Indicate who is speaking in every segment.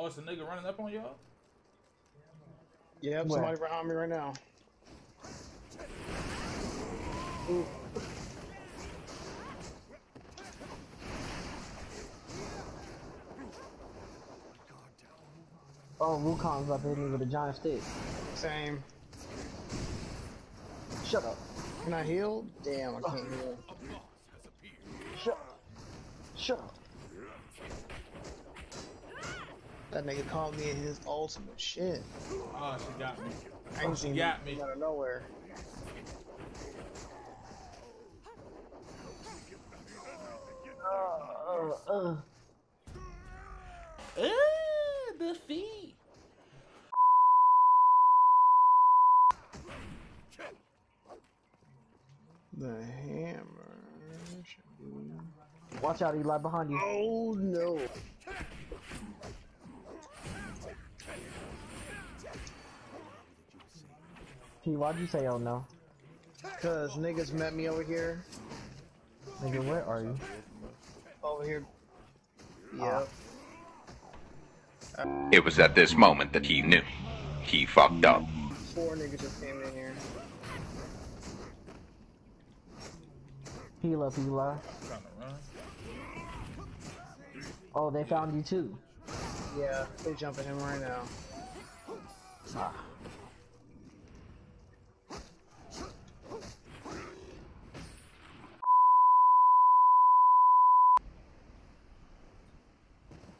Speaker 1: Oh, it's a nigga running up on y'all?
Speaker 2: Yep,
Speaker 3: Where?
Speaker 2: somebody behind me right now.
Speaker 3: Oh, Wukong's up hitting me with a giant stick.
Speaker 2: Same.
Speaker 3: Shut up.
Speaker 2: Can I heal? Damn, I can't heal.
Speaker 3: Shut up. Shut up.
Speaker 2: That nigga called me in his ultimate shit.
Speaker 1: Oh, she got me.
Speaker 2: I ain't
Speaker 1: she got me.
Speaker 2: out of nowhere.
Speaker 3: Uh, uh.
Speaker 1: Uh, defeat.
Speaker 2: The hammer. should be-
Speaker 3: Watch out, Eli, behind you.
Speaker 2: Oh no.
Speaker 3: P, why'd you say oh no?
Speaker 2: Cause niggas met me over here.
Speaker 3: Nigga, where are you?
Speaker 2: Over here. Yeah.
Speaker 4: It was at this moment that he knew. He fucked up.
Speaker 2: Four niggas just came in here.
Speaker 3: Heal up, Eli.
Speaker 1: Trying to run.
Speaker 3: Oh, they found you too.
Speaker 2: Yeah, they jumping him right now.
Speaker 3: Ah.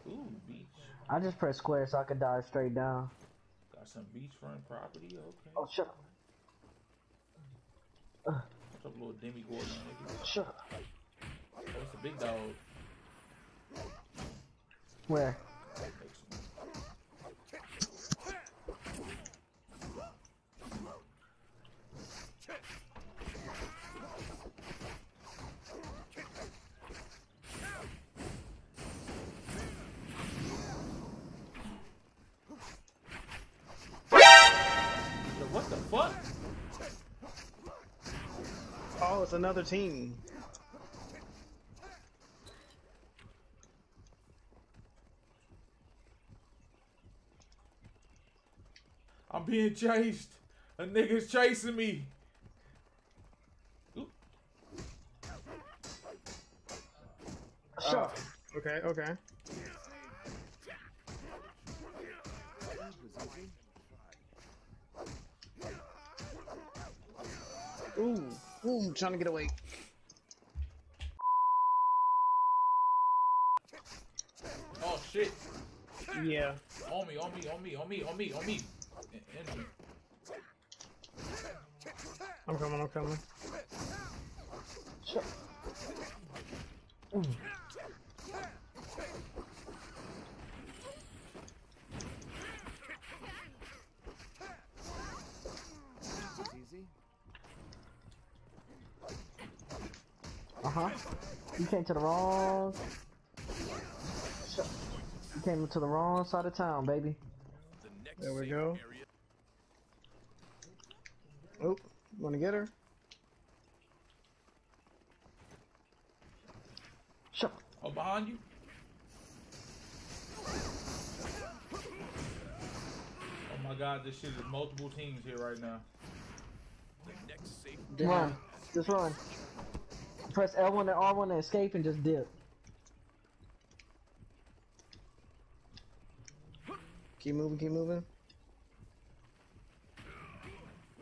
Speaker 1: Ooh, beach.
Speaker 3: I just pressed square so I can dive straight down.
Speaker 1: Got some beachfront property. Okay.
Speaker 3: Oh, shut up.
Speaker 1: What's up, little demigorgon nigga?
Speaker 3: Shut up.
Speaker 1: Oh, it's a big dog.
Speaker 3: Where?
Speaker 2: It's another team.
Speaker 1: I'm being chased. A nigga's chasing me.
Speaker 3: Shut up.
Speaker 2: okay, okay. Ooh, ooh, I'm trying to get away.
Speaker 1: Oh shit.
Speaker 2: Yeah.
Speaker 1: On me, on me, on me, on me, on me, on me. En- Enemy.
Speaker 2: I'm coming, I'm coming.
Speaker 3: Shut Ooh. Mm. Uh huh. You came to the wrong. You came to the wrong side of town, baby.
Speaker 2: There we go. Oh, wanna get her?
Speaker 3: Shut.
Speaker 1: Oh, behind you. Oh my god, this shit is multiple teams here right now.
Speaker 3: Run. Just run. Press L1 and R1 to escape and just dip.
Speaker 2: Keep moving, keep moving.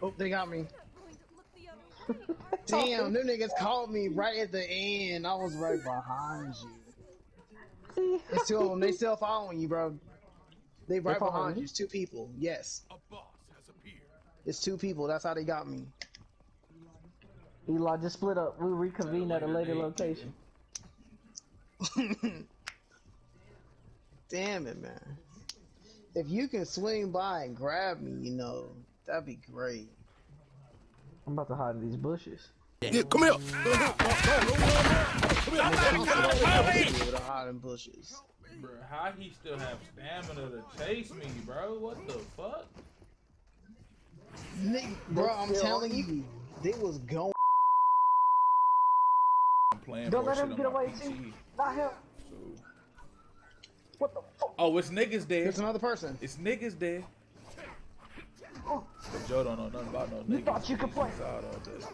Speaker 2: Oh, they got me. Damn, them niggas caught me right at the end. I was right behind you. It's two of them. They still following you, bro. They right behind you. It's two people. Yes. It's two people. That's how they got me.
Speaker 3: Eli, just split up. We'll reconvene at a later location.
Speaker 2: Damn it, man. If you can swing by and grab me, you know, that'd be great.
Speaker 3: I'm about to hide in these bushes.
Speaker 5: Yeah, come here.
Speaker 2: With the hiding bushes.
Speaker 1: Bro, how he still have stamina to chase me, bro? What the fuck?
Speaker 2: Nick, bro, I'm telling you, they was going.
Speaker 1: I'm playing
Speaker 3: Don't let him get away,
Speaker 1: PC.
Speaker 3: too. Not him.
Speaker 1: So,
Speaker 3: What the fuck?
Speaker 1: Oh, it's niggas there.
Speaker 2: There's another person.
Speaker 1: It's niggas there.
Speaker 3: Oh.
Speaker 1: But Joe don't know nothing about no
Speaker 3: You
Speaker 1: niggas.
Speaker 3: thought you could play.
Speaker 1: He's out all day.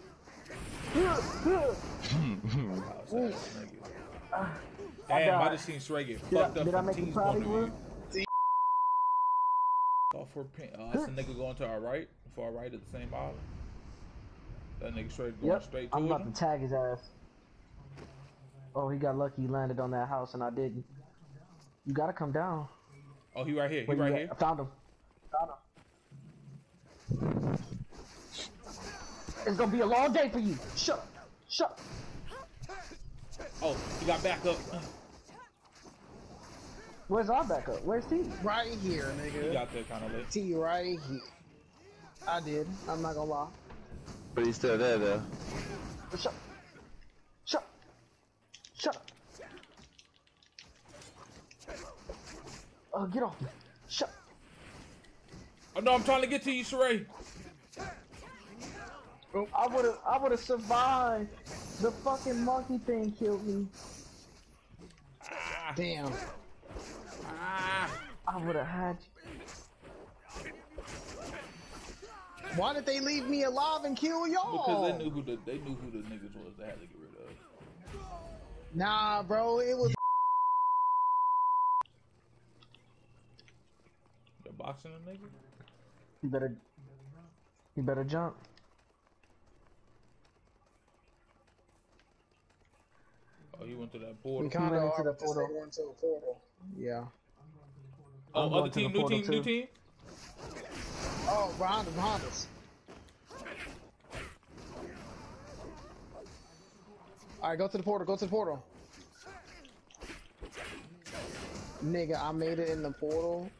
Speaker 3: I
Speaker 1: Outside niggas.
Speaker 3: I
Speaker 1: Damn, I
Speaker 3: got-
Speaker 1: just seen Stray get
Speaker 3: Did I-
Speaker 1: fucked up
Speaker 3: did I
Speaker 1: from
Speaker 3: make you
Speaker 1: teams
Speaker 3: proud
Speaker 1: going
Speaker 3: of
Speaker 1: to
Speaker 3: you?
Speaker 1: you. Off for pin. Uh, that's a nigga going to our right, far right at the same aisle. That nigga straight going
Speaker 3: Yep,
Speaker 1: straight to
Speaker 3: I'm
Speaker 1: towards
Speaker 3: about
Speaker 1: him.
Speaker 3: to tag his ass. Oh, he got lucky. He landed on that house, and I didn't. You gotta come down.
Speaker 1: Oh, he right here. He
Speaker 3: Where
Speaker 1: right
Speaker 3: at?
Speaker 1: here.
Speaker 3: I found him. Found him. It's gonna be a long day for you. Shut up. Shut up.
Speaker 1: Oh, he got back up.
Speaker 3: Where's our backup? Where's he?
Speaker 2: Right here,
Speaker 1: He
Speaker 2: nigga.
Speaker 1: got there kind of late.
Speaker 2: T right here. I did. I'm not gonna lie.
Speaker 5: But he's still there though.
Speaker 3: Shut. Shut. Oh, get off me. Shut.
Speaker 1: Oh no, I'm trying to get to you, Cherray.
Speaker 3: I would've, I would've survived. The fucking monkey thing killed me.
Speaker 2: Damn.
Speaker 1: Ah,
Speaker 3: I would've had you.
Speaker 2: Why did they leave me alive and kill y'all?
Speaker 1: because they knew who the they knew who the niggas was. They had to get rid of.
Speaker 2: Nah, bro. It was.
Speaker 1: Boxing a nigga.
Speaker 3: You better, you better jump.
Speaker 1: Oh, you went to that portal.
Speaker 2: We
Speaker 1: portal.
Speaker 2: kind of
Speaker 3: into the portal.
Speaker 2: nigga went to a portal. Yeah.
Speaker 1: Oh,
Speaker 3: I'm
Speaker 1: other
Speaker 3: the
Speaker 1: team, new
Speaker 3: portal
Speaker 1: team, new team.
Speaker 2: Oh, behind us, behind us. All right, go to the portal. Go to the portal. Nigga, I made it in the portal,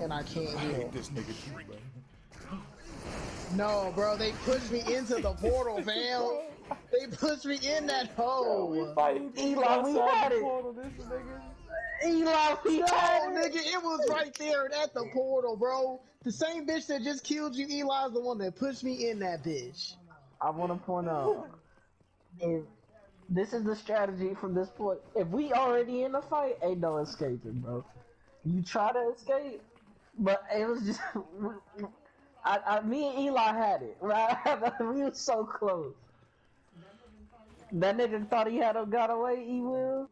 Speaker 2: and I can't
Speaker 1: I
Speaker 2: heal.
Speaker 1: hate this nigga too, bro.
Speaker 2: No, bro, they pushed me into the portal, fam. They pushed me in that hole.
Speaker 3: Eli, we had it. Eli, we
Speaker 2: No,
Speaker 3: had it.
Speaker 2: nigga, it was right there at the portal, bro. The same bitch that just killed you, Eli's the one that pushed me in that bitch.
Speaker 3: I want to point out, if this is the strategy from this point, if we already in the fight, ain't no escaping, bro. You try to escape, but it was just, I, I, me and Eli had it, right? we were so close. That nigga thought he had got away, he will.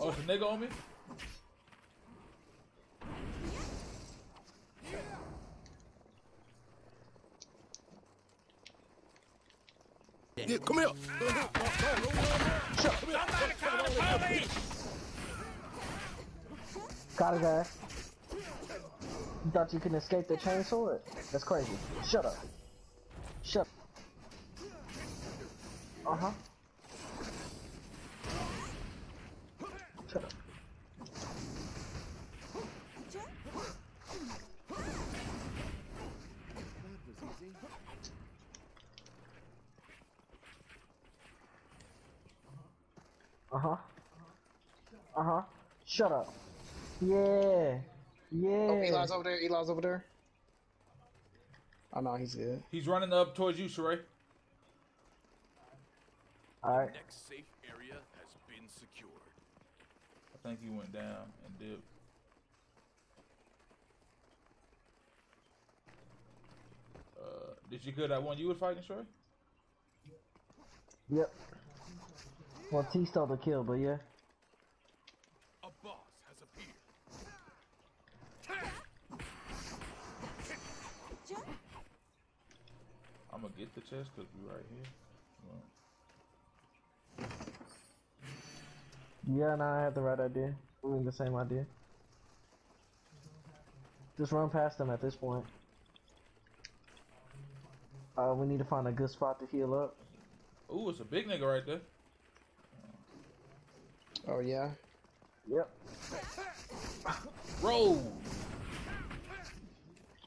Speaker 1: Oh, it's a nigga on me.
Speaker 5: Yeah, come here.
Speaker 3: Got his ass. You thought you can escape the chainsaw? That's crazy. Shut up. Shut up. Uh-huh. Shut up. Uh-huh. Uh-huh. Shut up. Yeah. Yeah.
Speaker 2: Oh, Eli's over there. Eli's over there. Oh no, he's good.
Speaker 1: He's running up towards you, Cherray.
Speaker 3: Alright.
Speaker 6: Next safe area has been secured.
Speaker 1: I think he went down and dipped. Uh, did you kill that one you was fighting, Cherray?
Speaker 3: Yep. Well, T stole the kill, but yeah.
Speaker 6: A boss has appeared.
Speaker 1: I'm gonna get the chest because we right here. Well,
Speaker 3: Yeah, no, I had the right idea. We mean the same idea. Just run past them at this point. Uh, we need to find a good spot to heal up.
Speaker 1: Ooh, it's a big nigga right there.
Speaker 2: Oh yeah.
Speaker 3: Yep.
Speaker 1: Roll.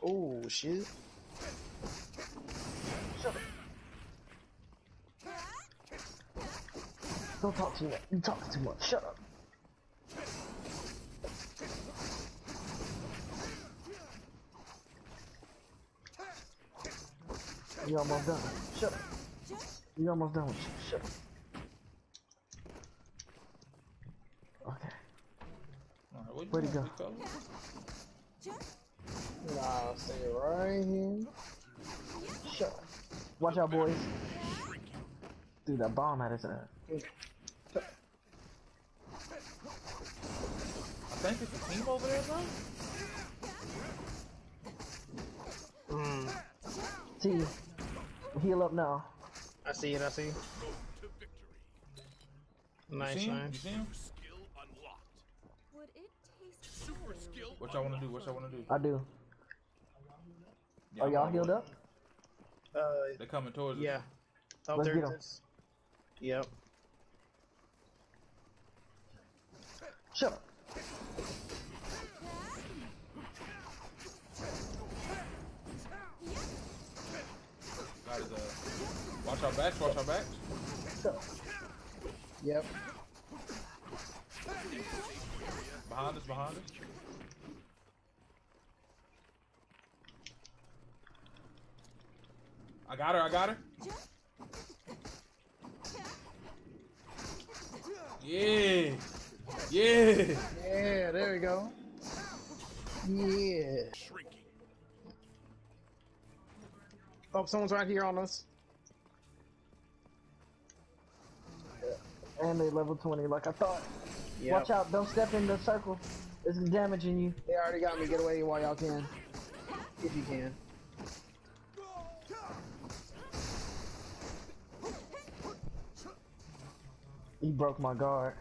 Speaker 2: Oh shit.
Speaker 3: Don't talk to me. You talk too much. Shut up. You almost done. Shut up. You almost done. Shut up.
Speaker 1: Okay. Right,
Speaker 3: Where'd he go?
Speaker 2: Nah, stay right here.
Speaker 3: Shut up. Watch out, boys. Dude, that bomb had his ass.
Speaker 1: I think it's a team over there, bro.
Speaker 2: Mm,
Speaker 3: T, heal up now.
Speaker 2: I see it. I see. it.
Speaker 6: To victory.
Speaker 1: You
Speaker 2: Nice,
Speaker 1: see him? You
Speaker 2: nice.
Speaker 1: see him?
Speaker 6: Skill unlocked.
Speaker 7: Would it taste
Speaker 6: Super skill
Speaker 1: What y'all want to do? What y'all want to do?
Speaker 3: I do.
Speaker 1: Yeah,
Speaker 3: Are y'all healed up?
Speaker 2: Uh,
Speaker 1: They're coming towards us.
Speaker 2: yeah. Oh,
Speaker 3: Let's get
Speaker 2: it
Speaker 3: 'em.
Speaker 2: is. Yep.
Speaker 3: Shut up.
Speaker 1: Our backs. Watch our backs.
Speaker 2: Yep.
Speaker 1: Behind us. Behind us. I got her. I got her. Yeah. Yeah.
Speaker 2: Yeah. There we go. Yeah.
Speaker 6: shrinking.
Speaker 2: Oh, someone's right here on us.
Speaker 3: And they level 20 like I thought.
Speaker 2: Yep.
Speaker 3: Watch out, don't step in the circle. It's damaging you.
Speaker 2: They already got me. Get away while y'all can. If you can.
Speaker 3: He broke my guard.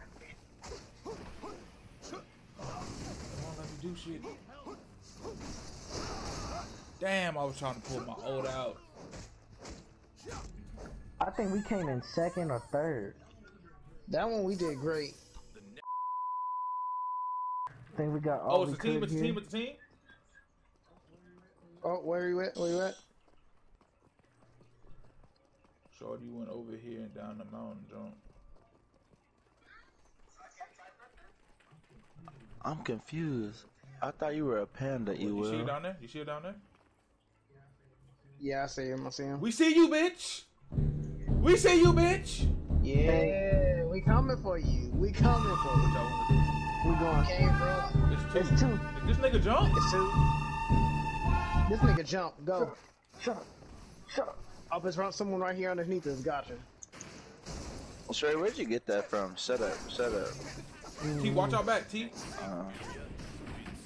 Speaker 1: They won't let me do shit. Damn, I was trying to pull my old out.
Speaker 3: I think we came in second or third.
Speaker 2: That one we did great.
Speaker 3: I think we got all.
Speaker 1: Oh, it's
Speaker 3: we
Speaker 1: a team. It's a
Speaker 3: here.
Speaker 1: team. It's a team.
Speaker 2: Oh, where are you at? Where are you at?
Speaker 1: Shorty went over here and down the mountain, jump.
Speaker 5: I'm confused. I thought you were a panda, you
Speaker 1: You see her down there? You see her down there?
Speaker 2: Yeah, I see him. I see him.
Speaker 1: We see you, bitch. We see you, bitch.
Speaker 2: Yeah, we coming for you. We coming for
Speaker 1: What
Speaker 2: you.
Speaker 1: y'all want
Speaker 3: We going.
Speaker 2: Okay, bro.
Speaker 1: It's two.
Speaker 3: It's two.
Speaker 1: If this nigga jump,
Speaker 2: It's two. This nigga jump. Go.
Speaker 3: Shut up. Shut up.
Speaker 2: Up is front. Someone right here underneath us. Gotcha.
Speaker 5: Shay, where'd you get that from? Shut up, shut up.
Speaker 1: T, watch out back, T.
Speaker 5: Uh,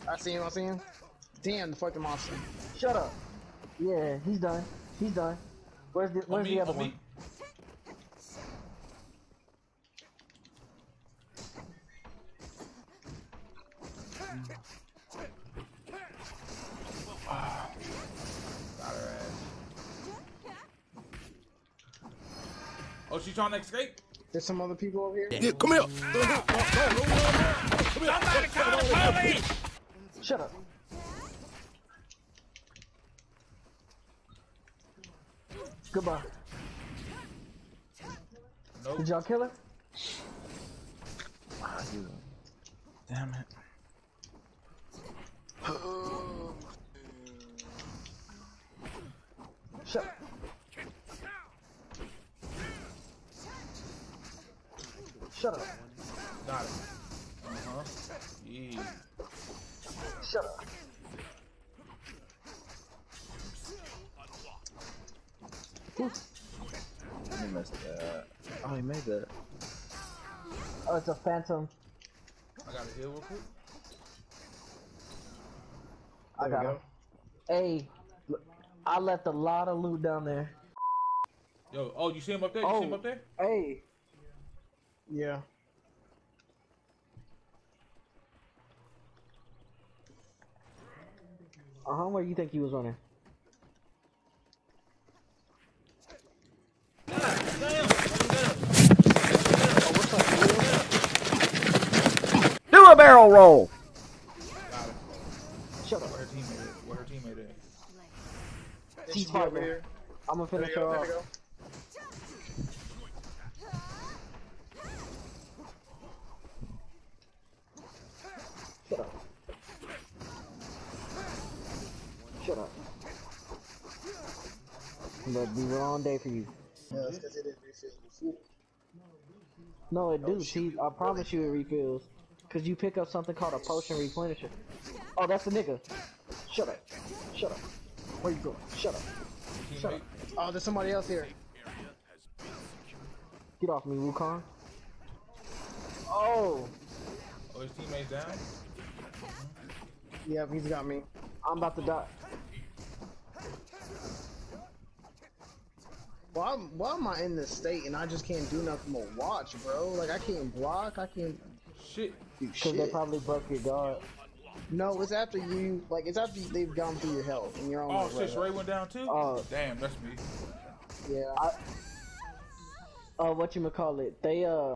Speaker 2: I see him. I see him. Damn, the fucking monster.
Speaker 3: Shut up. Yeah, he's done. He's done. Where's the
Speaker 1: On
Speaker 3: Where's
Speaker 1: me,
Speaker 3: the other
Speaker 1: on
Speaker 3: one?
Speaker 1: me. Got her ass. She trying to escape?
Speaker 2: There's some other people over here.
Speaker 6: Yeah, come here.
Speaker 3: Shut up. Goodbye.
Speaker 1: Nope.
Speaker 3: Did y'all kill her?
Speaker 5: Damn it.
Speaker 3: Shut up.
Speaker 1: Got it. Uh-huh. Yeah.
Speaker 3: Shut up.
Speaker 5: He missed that. Oh, he made that.
Speaker 3: Oh, it's a phantom.
Speaker 1: I got a heal real quick.
Speaker 3: I got
Speaker 2: we
Speaker 3: him. Hey, I left a lot of loot down there.
Speaker 1: Yo, oh, you see him up there? You see him
Speaker 3: Oh.
Speaker 1: up there?
Speaker 3: Hey,
Speaker 2: Yeah.
Speaker 3: uh huh. Where you think he was running?
Speaker 8: Do a barrel roll.
Speaker 3: Shut up.
Speaker 1: Where her teammate at? Where her teammate at?
Speaker 3: She's
Speaker 2: over
Speaker 3: fighting.
Speaker 2: here.
Speaker 3: I'm gonna finish her off.
Speaker 2: we go.
Speaker 3: Shut up. Shut up. That'd be the wrong day for you.
Speaker 2: Yeah, it's 'cause it didn't refill before.
Speaker 3: No, it oh, do. See, I promise you it refills. Cause you pick up something called a potion replenisher. Oh, that's the nigga. Shut up. Shut up. Where you going? Shut up. Shut up.
Speaker 2: Oh, there's somebody else here.
Speaker 3: Get off me, Wukong. Oh,
Speaker 1: Oh, his teammate's down.
Speaker 2: Yep, he's got me.
Speaker 3: I'm about to die.
Speaker 2: Why, why am I in this state and I just can't do nothing but watch, bro? Like, I can't block, I can't
Speaker 1: Shit.
Speaker 2: do
Speaker 3: Cause they probably broke your guard.
Speaker 2: No, it's after you, like, it's after they've gone through your health and you're on
Speaker 1: Oh
Speaker 2: the
Speaker 1: shit, Ray went down too.
Speaker 3: Oh.
Speaker 1: Damn, that's me.
Speaker 2: Yeah.
Speaker 3: I, uh, what you call it? They uh